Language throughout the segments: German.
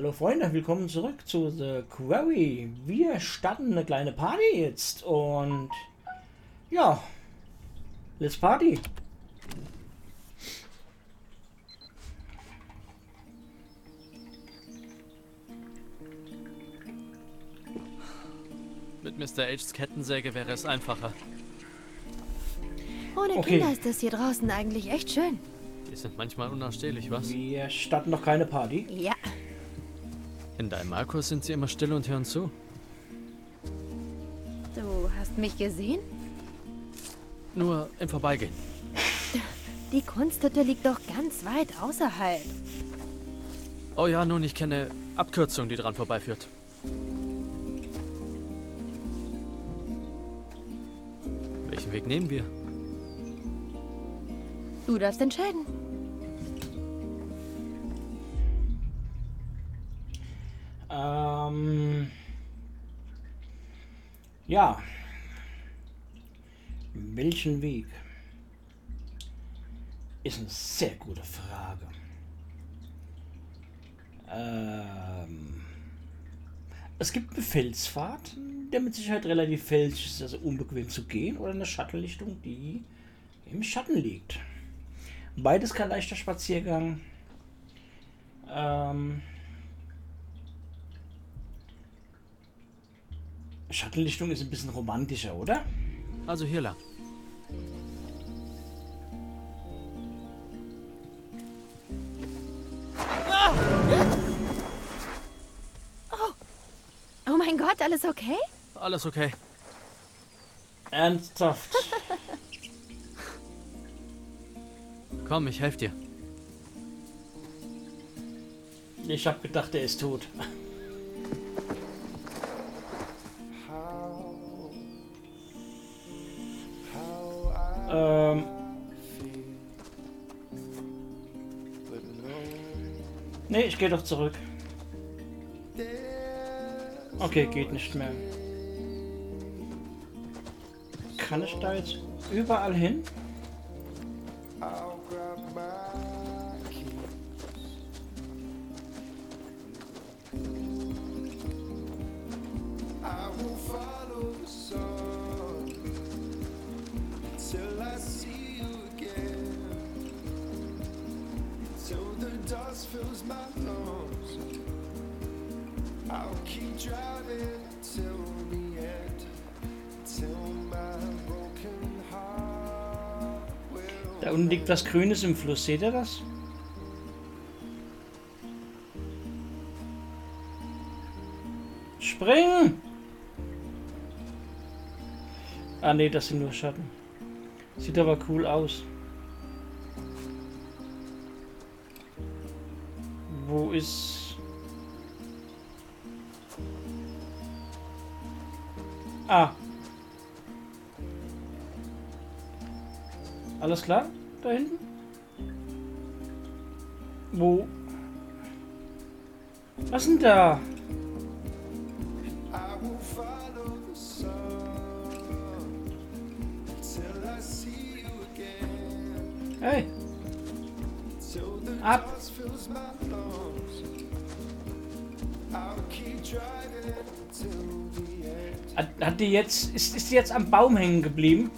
Hallo Freunde, willkommen zurück zu The Quarry. Wir starten eine kleine Party jetzt und ja, let's party. Mit Mr. H's Kettensäge wäre es einfacher. Ohne Okay. Kinder ist das hier draußen eigentlich echt schön. Die sind manchmal unausstehlich, was? Wir starten noch keine Party. Ja, In deinem Markus sind sie immer still und hören zu. du hast mich gesehen? Nur im Vorbeigehen. Die Kunsthütte liegt doch ganz weit außerhalb. Oh ja, nun, ich kenne Abkürzung, die dran vorbeiführt. Welchen Weg nehmen wir? Du darfst entscheiden. Ähm, ja. Welchen Weg? Ist eine sehr gute Frage. Ähm, es gibt eine Felsfahrt, der mit Sicherheit relativ felsig ist, also unbequem zu gehen, oder eine Schattenlichtung, die im Schatten liegt. Beides kein leichter Spaziergang. Ähm, Schattenlichtung ist ein bisschen romantischer, oder? Also hier lang. Oh mein Gott, alles okay? Alles okay. Ernsthaft. Komm, ich helfe dir. Ich hab gedacht, er ist tot. Ich gehe doch zurück. Okay, geht nicht mehr. Kann ich da jetzt überall hin? I'll keep driving till the end. Till my broken heart will. Da unten liegt was Grünes im Fluss. Seht ihr das? Springen! Ah ne, das sind nur Schatten. Sieht aber cool aus. Wo ist... Ah. Alles klar? Da hinten? Wo? Was denn da? Hey, Ab. Hat, hat die jetzt, ist, ist die jetzt am Baum hängen geblieben?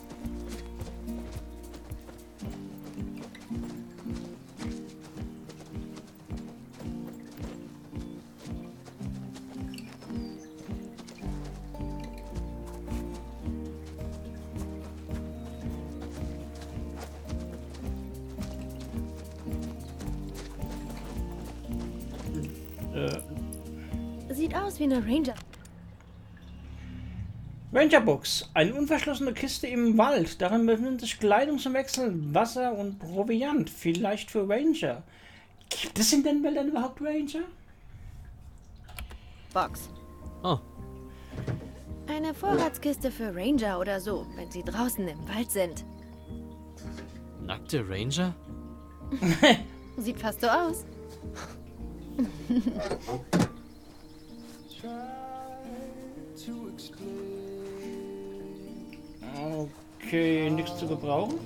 Ranger. Rangerbox. Eine unverschlossene Kiste im Wald. Darin befinden sich Kleidung zum Wechseln, Wasser und Proviant. Vielleicht für Ranger. Gibt es in den Wäldern überhaupt Ranger? Box. Oh, Eine Vorratskiste für Ranger oder so, wenn sie draußen im Wald sind. nackte Ranger? Sieht fast so aus. Okay, nichts zu gebrauchen.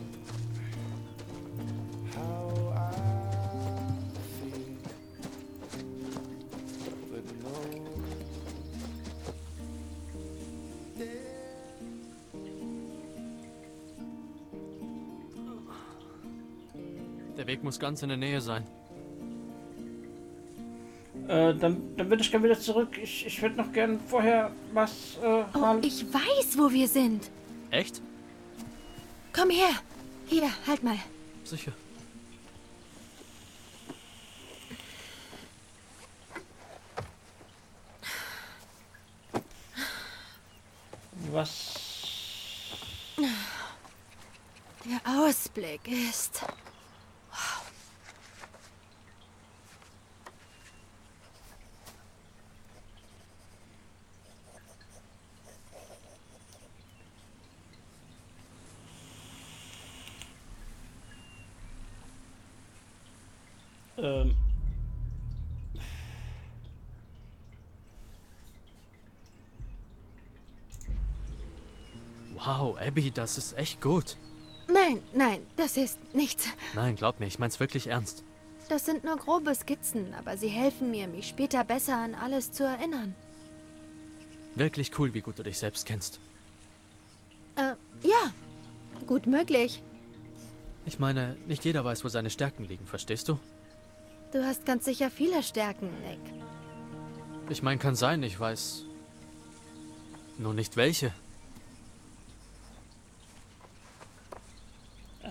Der Weg muss ganz in der Nähe sein. Äh, dann, dann würde ich gerne wieder zurück. Ich, ich würde noch gern vorher was äh, Oh, ich weiß, wo wir sind. Echt? Komm her. Hier, halt mal. Sicher. Was. Der Ausblick ist. Ähm. Wow, Abby, das ist echt gut. Nein, nein, das ist nichts. Nein, glaub mir, ich mein's wirklich ernst. Das sind nur grobe Skizzen, aber sie helfen mir, mich später besser an alles zu erinnern. Wirklich cool, wie gut du dich selbst kennst. Äh, ja. Gut möglich. Ich meine, nicht jeder weiß, wo seine Stärken liegen, verstehst du? Du hast ganz sicher viele Stärken, Nick. Ich meine, kann sein, ich weiß. Nur nicht welche.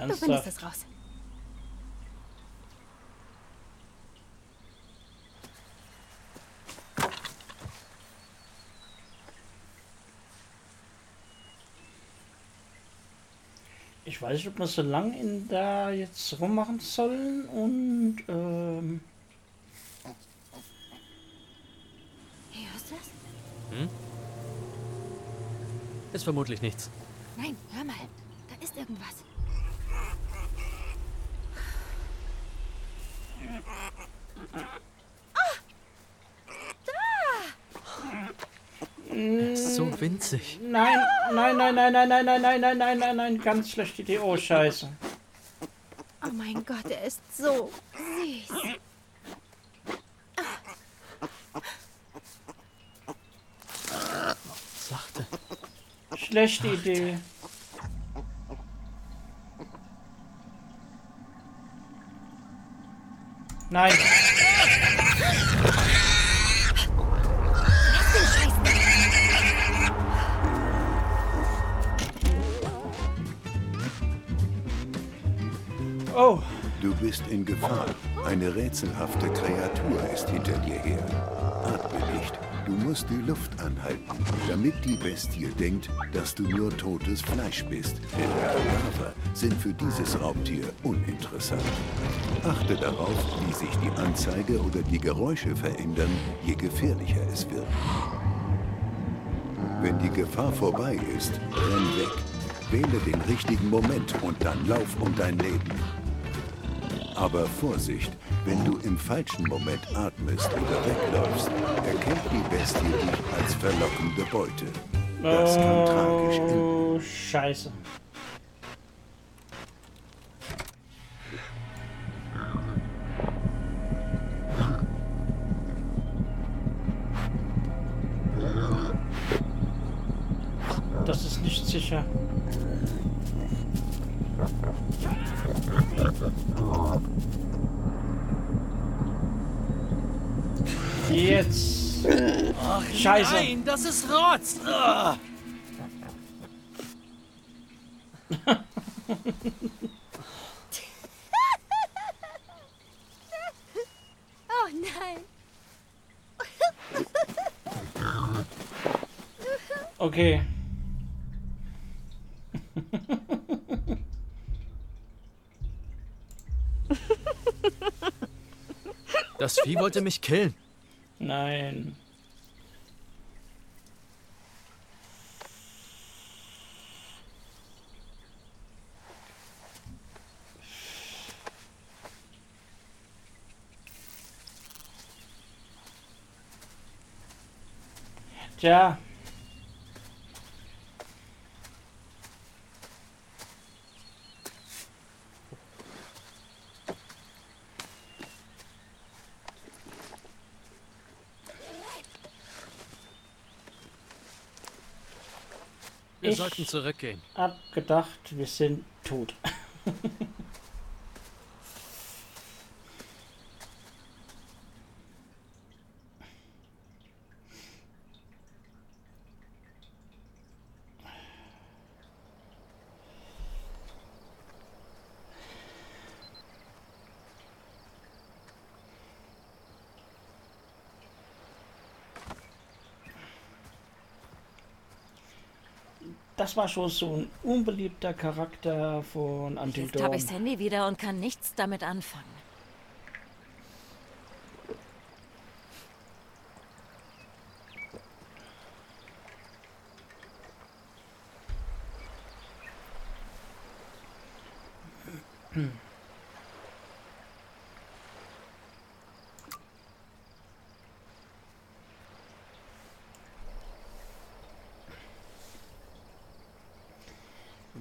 Du findest Ernsthaft? es raus. Ich weiß nicht, ob wir so lang in da jetzt rummachen sollen und ähm. Hey, hörst du das? Ist vermutlich nichts. Nein, hör mal. Da ist irgendwas. So winzig. Nein, nein, nein, nein, nein, nein, nein, nein, nein, nein, nein, nein, ganz schlechte Idee. Oh, scheiße. Oh mein Gott, er ist so süß. Sachte. Schlechte Idee. Nein. Oh, Du bist in Gefahr. Eine rätselhafte Kreatur ist hinter dir her. Atme. Du musst die Luft anhalten, damit die Bestie denkt, dass du nur totes Fleisch bist. Denn Kadaver sind für dieses Raubtier uninteressant. Achte darauf, wie sich die Anzeige oder die Geräusche verändern, je gefährlicher es wird. Wenn die Gefahr vorbei ist, renn weg. Wähle den richtigen Moment und dann lauf um dein Leben. Aber Vorsicht, wenn du im falschen Moment atmest oder wegläufst, erkennt die Bestie dich als verlockende Beute. Das kann tragisch enden. oh, scheiße. Scheiße. Nein, das ist Rotz! Oh nein. Okay. Das Vieh wollte mich killen. Nein. Tja. Wir Ich- sollten zurückgehen. Hab gedacht, wir sind tot. das war schon so ein unbeliebter Charakter von Until Jetzt habe ich das Handy wieder und kann nichts damit anfangen.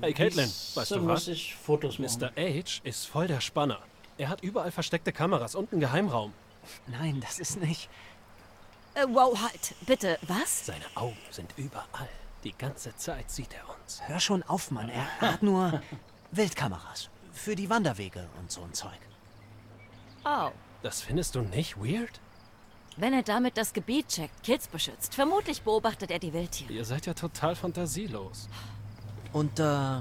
Hey Caitlin, weißt du was? ich Fotos machen? Mr. H ist voll der Spanner. Er hat überall versteckte Kameras und einen Geheimraum. Nein, das ist nicht. Äh, wow, halt. Bitte, was? Seine Augen sind überall. Die ganze Zeit sieht er uns. Hör schon auf, Mann. Er hat nur Wildkameras. Für die Wanderwege und so ein Zeug. Oh. Das findest du nicht weird? Wenn er damit das Gebiet checkt, Kids beschützt, vermutlich beobachtet er die Wildtiere. Ihr seid ja total fantasielos. Und, äh,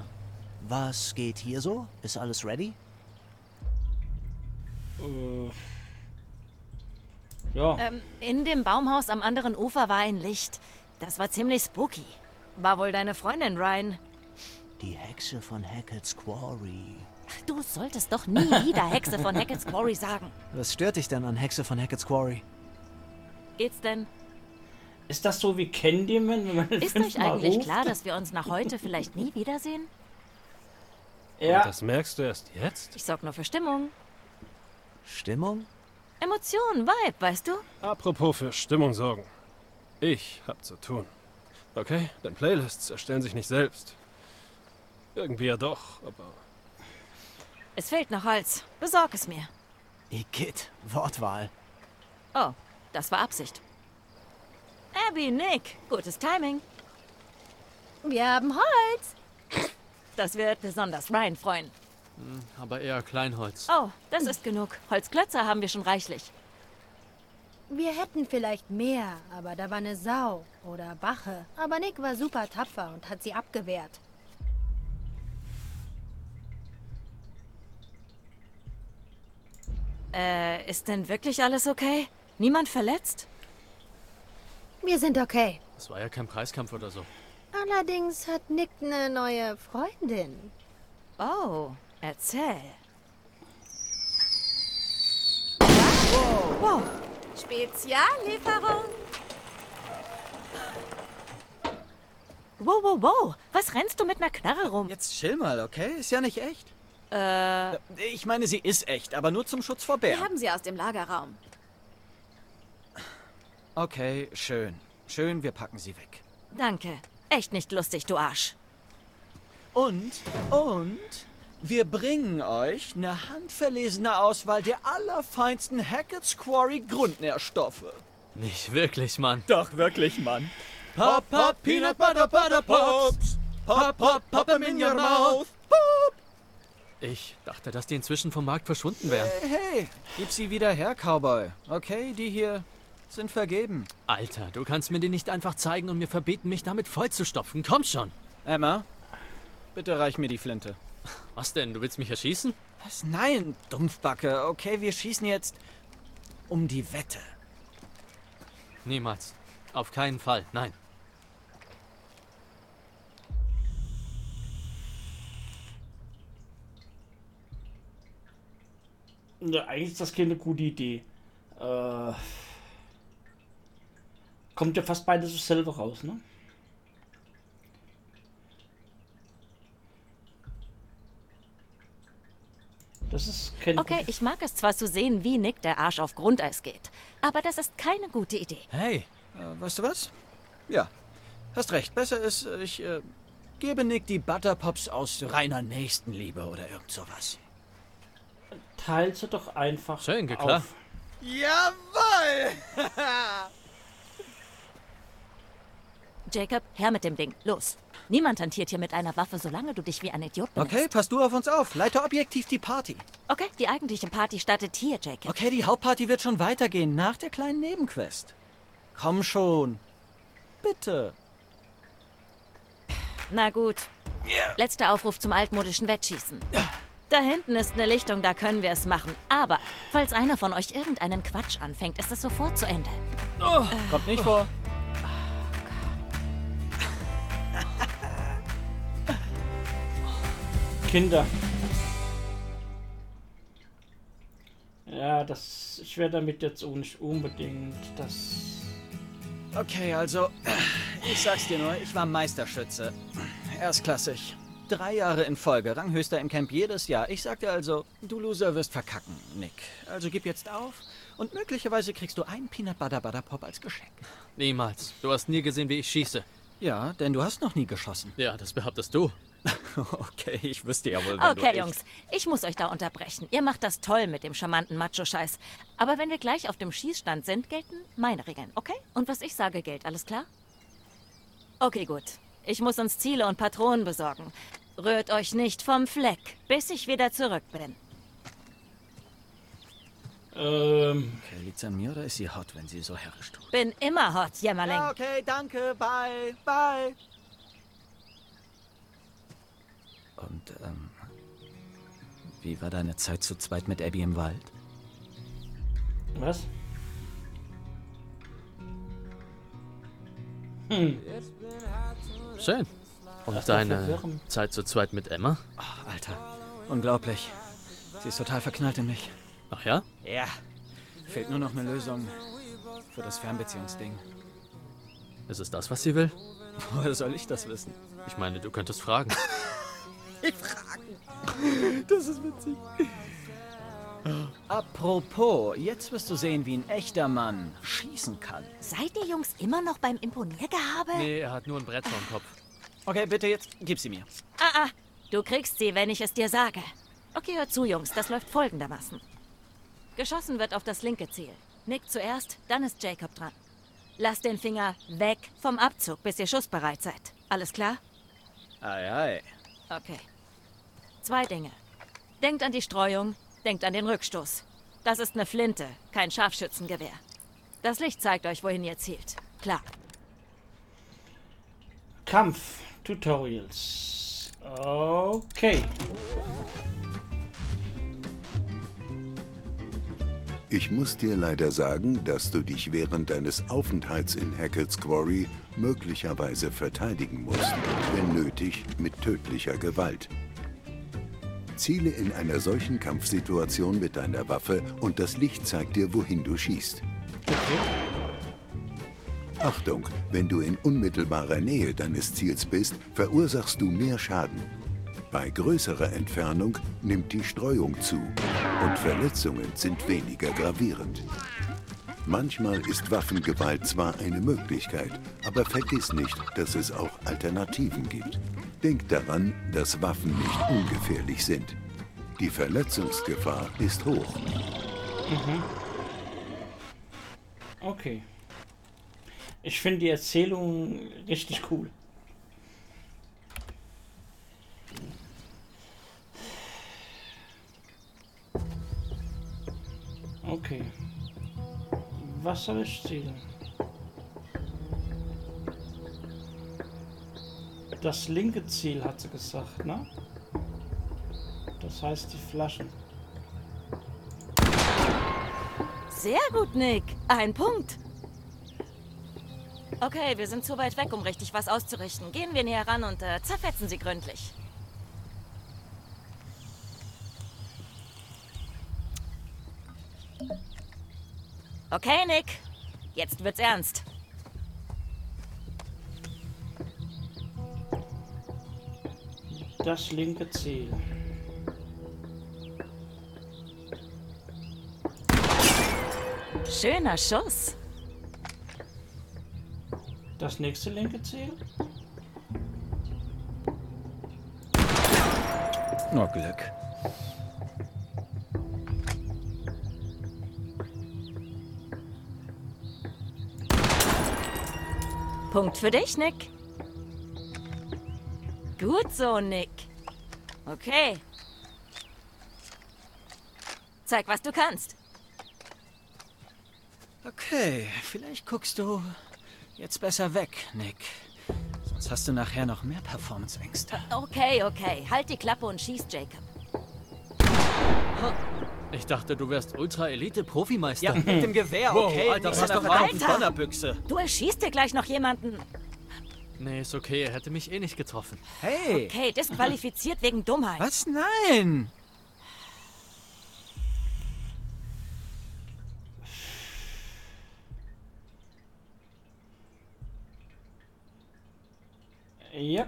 was geht hier so? Ist alles ready? Ja, Ähm, in dem Baumhaus am anderen Ufer war ein Licht. Das war ziemlich spooky. War wohl deine Freundin, Ryan. Die Hexe von Hackett's Quarry. Du solltest doch nie wieder Hexe von Hackett's Quarry sagen. Was stört dich denn an Hexe von Hackett's Quarry? Geht's denn? Ist das so wie Candyman, wenn man Ist euch eigentlich ruft? klar, dass wir uns nach heute vielleicht nie wiedersehen? Und Ja, das merkst du erst jetzt? Ich sorg nur für Stimmung. Stimmung? Emotionen, Vibe, weißt du? Apropos für Stimmung sorgen. Ich hab zu tun. Okay, denn Playlists erstellen sich nicht selbst. Irgendwie ja doch, aber Es fehlt noch Holz. Besorg es mir. Igitt, Wortwahl. Oh, das war Absicht. Abby, Nick, gutes Timing. Wir haben Holz. Das wird besonders Ryan freuen. Aber eher Kleinholz. Oh, das ist genug. Holzklötze haben wir schon reichlich. Wir hätten vielleicht mehr, aber da war eine Sau oder Bache. Aber Nick war super tapfer und hat sie abgewehrt. Äh, ist denn wirklich alles okay? Niemand verletzt? Wir sind okay. Das war ja kein Preiskampf oder so. Allerdings hat Nick eine neue Freundin. Oh, erzähl. Speziallieferung. Wow, wow, wow. Was rennst du mit einer Knarre rum? Jetzt chill mal, okay? Ist ja nicht echt. Äh. Ich meine, sie ist echt, aber nur zum Schutz vor Bären. haben sie aus dem Lagerraum. Okay, schön. Schön, wir packen sie weg. Danke. Echt nicht lustig, du Arsch. Und, und, wir bringen euch eine handverlesene Auswahl der allerfeinsten Hackett's Quarry Grundnährstoffe. Nicht wirklich, Mann. Doch, wirklich, Mann. Pop, pop, Peanut Butter Butter Pops. Pop, pop, pop 'em in your mouth. Pop. Ich dachte, dass die inzwischen vom Markt verschwunden wären. Hey, gib sie wieder her, Cowboy. Okay, die hier sind vergeben. Alter, du kannst mir die nicht einfach zeigen und mir verbieten, mich damit vollzustopfen. Komm schon. Emma, bitte reich mir die Flinte. Was denn? Du willst mich erschießen? Was? Nein, Dumpfbacke. Okay, wir schießen jetzt um die Wette. Niemals. Auf keinen Fall. Nein. Ja, eigentlich ist das keine gute Idee. Äh, kommt ja fast beides dasselbe raus, ne? Das ist keine Okay, ich mag es zwar zu sehen, wie Nick der Arsch auf Grundeis geht, aber das ist keine gute Idee. Hey, äh, weißt du was? Ja, hast recht. Besser ist, ich äh, gebe Nick die Butterpops aus reiner Nächstenliebe oder irgend sowas. Teilt sie doch einfach Schön, auf. Jawoll! Jacob, her mit dem Ding. Los. Niemand hantiert hier mit einer Waffe, solange du dich wie ein Idiot benimmst. Okay, pass du auf uns auf. Leite objektiv die Party. Okay, die eigentliche Party startet hier, Jacob. Okay, die Hauptparty wird schon weitergehen, nach der kleinen Nebenquest. Komm schon. Bitte. Na gut. Letzter Aufruf zum altmodischen Wettschießen. Da hinten ist eine Lichtung, da können wir es machen. Aber falls einer von euch irgendeinen Quatsch anfängt, ist es sofort zu Ende. Kommt nicht vor. Kinder. Ja, das. Ich werde damit jetzt auch nicht unbedingt das. Okay, also, ich sag's dir nur, ich war Meisterschütze. Erstklassig. Drei Jahre in Folge, Ranghöchster im Camp jedes Jahr. Ich sagte also, du Loser wirst verkacken, Nick. Also gib jetzt auf und möglicherweise kriegst du einen Peanut Butter Butter Pop als Geschenk. Niemals. Du hast nie gesehen, wie ich schieße. Ja, denn du hast noch nie geschossen. Ja, das behauptest du. okay, ich wüsste ja wohl, wenn du Okay, echt- Jungs, ich muss euch da unterbrechen. Ihr macht das toll mit dem charmanten Macho-Scheiß. Aber wenn wir gleich auf dem Schießstand sind, gelten meine Regeln, okay? Und was ich sage, gilt, alles klar? Okay, gut. Ich muss uns Ziele und Patronen besorgen. Rührt euch nicht vom Fleck, bis ich wieder zurück bin. Ähm. Okay, liegt's an mir oder ist sie hot, wenn sie so herrisch tut? Bin immer hot, Jämmerling. Ja, okay, danke, bye, bye. Und, ähm, wie war deine Zeit zu zweit mit Abby im Wald? Was? Hm. Schön. Und deine. Zeit zu zweit mit Emma? Ach, Alter, unglaublich. Sie ist total verknallt in mich. Ach ja? Ja. Fehlt nur noch eine Lösung für das Fernbeziehungsding. Ist es das, was sie will? Woher soll ich das wissen? Ich meine, du könntest fragen. Das ist witzig. Apropos, jetzt wirst du sehen, wie ein echter Mann schießen kann. Seid ihr Jungs immer noch beim Imponiergehabe? Nee, er hat nur ein Brett vorm Kopf. Okay, bitte jetzt, gib sie mir. Ah, ah, du kriegst sie, wenn ich es dir sage. Okay, hört zu, Jungs, das läuft folgendermaßen. Geschossen wird auf das linke Ziel. Nick zuerst, dann ist Jacob dran. Lasst den Finger weg vom Abzug, bis ihr schussbereit seid. Alles klar? Ei, ei. Okay. Zwei Dinge. Denkt an die Streuung, denkt an den Rückstoß. Das ist eine Flinte, kein Scharfschützengewehr. Das Licht zeigt euch, wohin ihr zielt. Klar. Kampf-Tutorials. Okay. Ich muss dir leider sagen, dass du dich während deines Aufenthalts in Hackett's Quarry möglicherweise verteidigen musst, wenn nötig mit tödlicher Gewalt. Ziele in einer solchen Kampfsituation mit deiner Waffe und das Licht zeigt dir, wohin du schießt. Achtung, wenn du in unmittelbarer Nähe deines Ziels bist, verursachst du mehr Schaden. Bei größerer Entfernung nimmt die Streuung zu und Verletzungen sind weniger gravierend. Manchmal ist Waffengewalt zwar eine Möglichkeit, aber vergiss nicht, dass es auch Alternativen gibt. Denk daran, dass Waffen nicht ungefährlich sind. Die Verletzungsgefahr ist hoch. Okay. Ich finde die Erzählung richtig cool. Okay. Was soll ich zielen? Das linke Ziel hat sie gesagt, ne? Das heißt die Flaschen. Sehr gut, Nick. Ein Punkt. Okay, wir sind zu weit weg, um richtig was auszurichten. Gehen wir näher ran und äh, zerfetzen sie gründlich. Okay, Nick. Jetzt wird's ernst. Das linke Ziel. Schöner Schuss. Das nächste linke Ziel. Nur Glück. Punkt für dich, Nick. Gut so, Nick. Okay. Zeig, was du kannst. Okay, vielleicht guckst du jetzt besser weg, Nick. Sonst hast du nachher noch mehr Performance-Ängste. Okay, okay. Halt die Klappe und schieß, Jacob. Ich dachte, du wärst Ultra-Elite-Profimeister. Ja, mit dem Gewehr, Wow, okay? Alter, nicht pass mit einer doch auf. Alter! Donnerbüchse. Du erschießt dir gleich noch jemanden. Nee, ist okay, er hätte mich eh nicht getroffen. Hey! Okay, disqualifiziert wegen Dummheit. Was? Nein! Ja.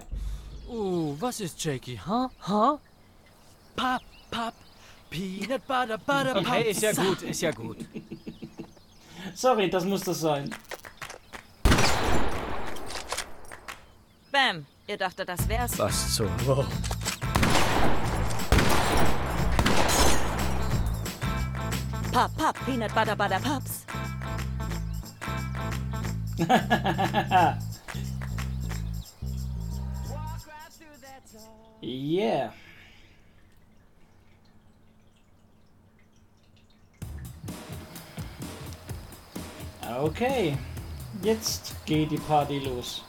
Uh, was ist Jakey, ha? Ha? Pap, pap, Peanut Butter, Butter, Pap. Hey, ist ja gut, ist ja gut. Sorry, das muss das sein. Bam. Ihr dachtet, das wär's. Was zur... Wow. Pap, pap, Peanut Butter, Butter, Paps. Yeah. Okay, jetzt geht die Party los.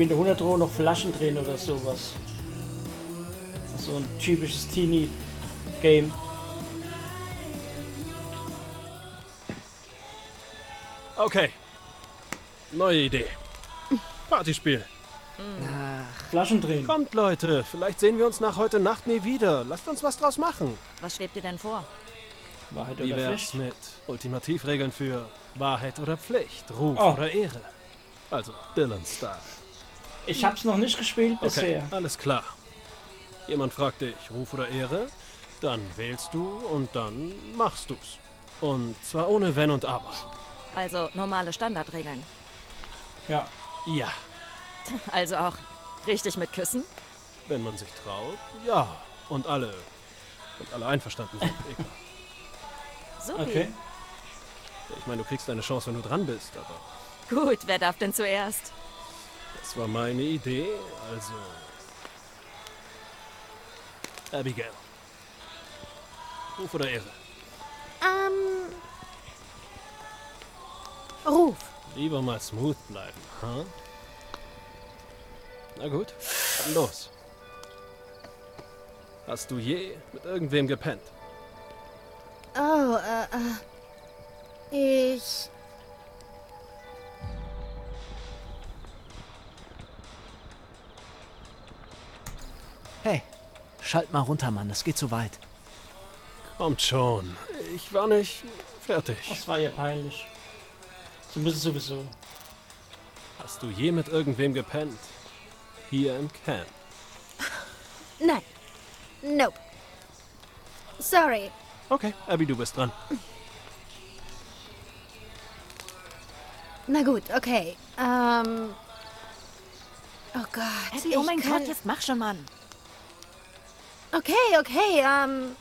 Ich bin 100 Euro noch Flaschen drehen oder sowas. So ein typisches Teenie-Game. Okay. Neue Idee. Partyspiel. Flaschen drehen. Kommt, Leute. Vielleicht sehen wir uns nach heute Nacht nie wieder. Lasst uns was draus machen. Was schwebt dir denn vor? Wahrheit Wie oder Pflicht? mit Ultimativregeln für Wahrheit oder Pflicht, Ruf Oh. oder Ehre? Also, Dylan-Style. Ich hab's noch nicht gespielt Okay, bisher. alles klar. Jemand fragt dich, Ruf oder Ehre? Dann wählst du und dann machst du's. Und zwar ohne Wenn und Aber. Also normale Standardregeln. Ja. Ja, Also auch richtig mit Küssen? wenn man sich traut, ja. Und alle, und alle einverstanden sind. Egal. Supi. Okay. Ich meine, du kriegst eine Chance, wenn du dran bist, aber Gut, wer darf denn zuerst? Das war meine Idee, also... Abigail. Ruf oder Ehre? Ähm. Ruf. Lieber mal smooth bleiben, ha? Na gut, dann los. Hast du je mit irgendwem gepennt? Oh, äh, äh. Ich. Schalt mal runter, Mann, das geht zu weit. Kommt schon. Ich war nicht fertig. Das war ja peinlich. So müssen sowieso. Hast du je mit irgendwem gepennt? Hier im Camp. Nein. Nope. Sorry. Okay, Abby, du bist dran. Na gut, okay. Ähm. Oh Gott. Abby, oh mein kann... Gott, jetzt mach schon, Mann. Okay, okay, ähm.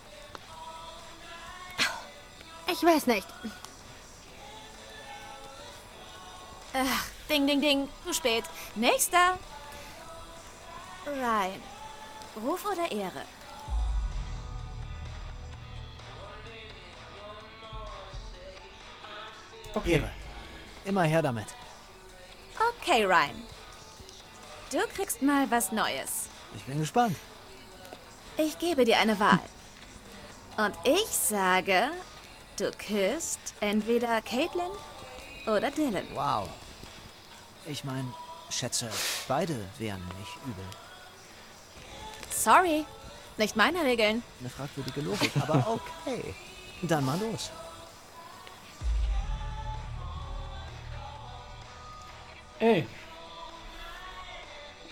Ich weiß nicht. Ach, ding, ding, ding. Zu spät. Nächster. Ryan. Ruf oder Ehre? Ehre. Immer her damit. Okay, Ryan. Du kriegst mal was Neues. Ich bin gespannt. Ich gebe dir eine Wahl. Und ich sage, du küsst entweder Caitlin oder Dylan. Wow. Ich meine, schätze, beide wären nicht übel. Sorry, nicht meine Regeln. Eine fragwürdige Logik, aber okay. Dann mal los. Ey.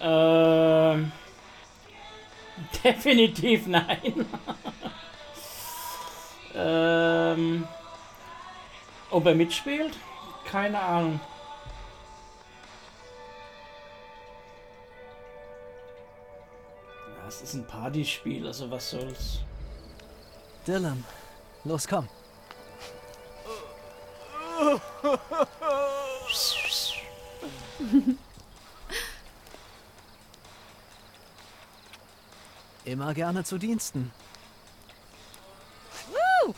Ähm. Definitiv nein. ähm. Ob er mitspielt? Keine Ahnung. Ja, es ist ein Partyspiel, also was soll's. Dylan, los komm. Immer gerne zu Diensten. Woo!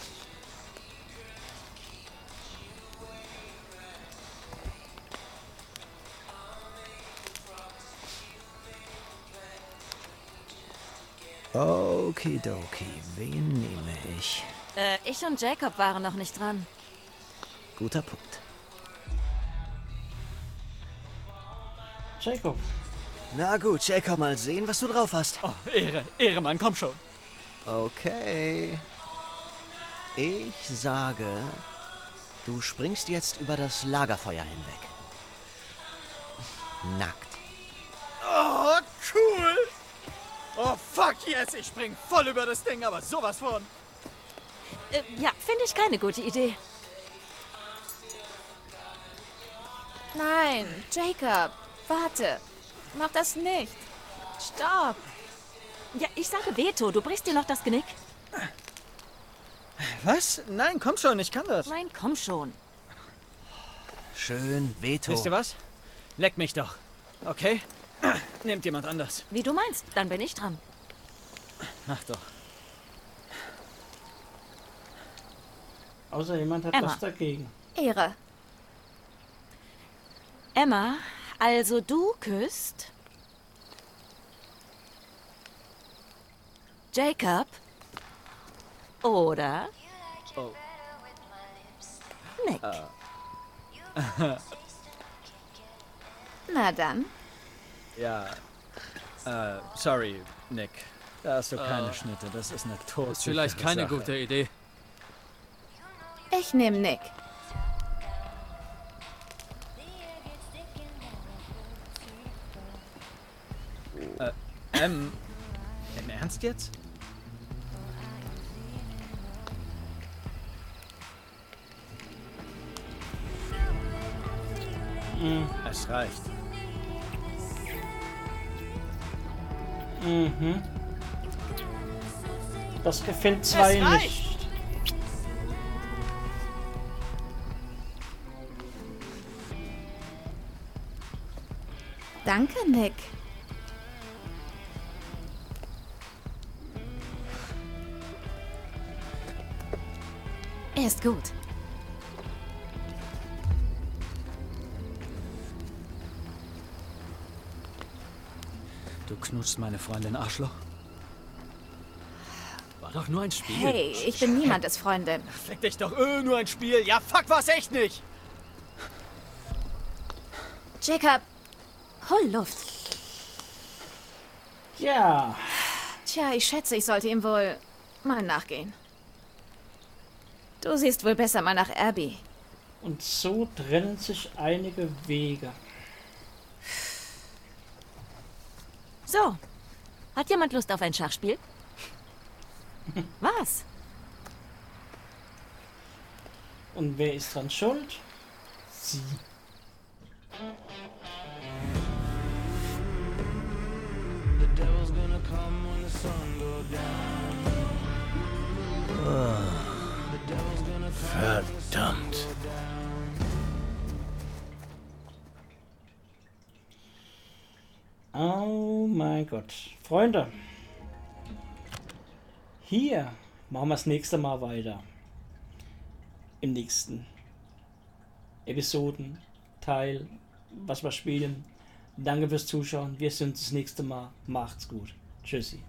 Okidoki, wen nehme ich? Äh, ich und Jacob waren noch nicht dran. Guter Punkt. Jacob, na gut, Jacob, mal sehen, was du drauf hast. Oh, Ehre, Ehre, Mann, komm schon. Okay. Ich sage, du springst jetzt über das Lagerfeuer hinweg. Nackt. Oh, cool. Oh, fuck yes, ich spring voll über das Ding, aber sowas von. Äh, ja, finde ich keine gute Idee. Nein, Jacob, warte. Mach das nicht. Stopp. Ja, ich sage Veto. Du brichst dir noch das Genick. Was? Nein, komm schon, ich kann das. Nein, komm schon. Schön, Veto. Wisst ihr was? Leck mich doch. Okay? Nehmt jemand anders. Wie du meinst, dann bin ich dran. Mach doch. Außer jemand hat Emma. was dagegen. Ehre. Emma, also du küsst. Jacob. Oder. Oh. Nick. Na dann. Ja. Äh, sorry, Nick. Da hast du keine Schnitte. Das ist eine tote. Ist vielleicht keine Sache. gute Idee. Ich nehme Nick. Ähm, im Ernst jetzt? Es reicht. Mhm. Das gefällt zwei nicht. Danke, Nick. Ist gut. Du knutschst meine Freundin Arschloch? War doch nur ein Spiel. Hey, ich bin niemandes Freundin. Fick dich doch, öh, nur ein Spiel. Ja, fuck, war's echt nicht. Jacob, Hol Luft. Ja. tja, ich schätze, ich sollte ihm wohl mal nachgehen. Du siehst wohl besser mal nach Abby. Und so trennen sich einige Wege. So. Hat jemand Lust auf ein Schachspiel? Was? Und wer ist dran schuld? Sie. Verdammt. Oh mein Gott. Freunde. Hier machen wir das nächste Mal weiter. Im nächsten Episoden, Teil, was wir spielen. Danke fürs Zuschauen. Wir sehen uns das nächste Mal. Macht's gut. Tschüssi.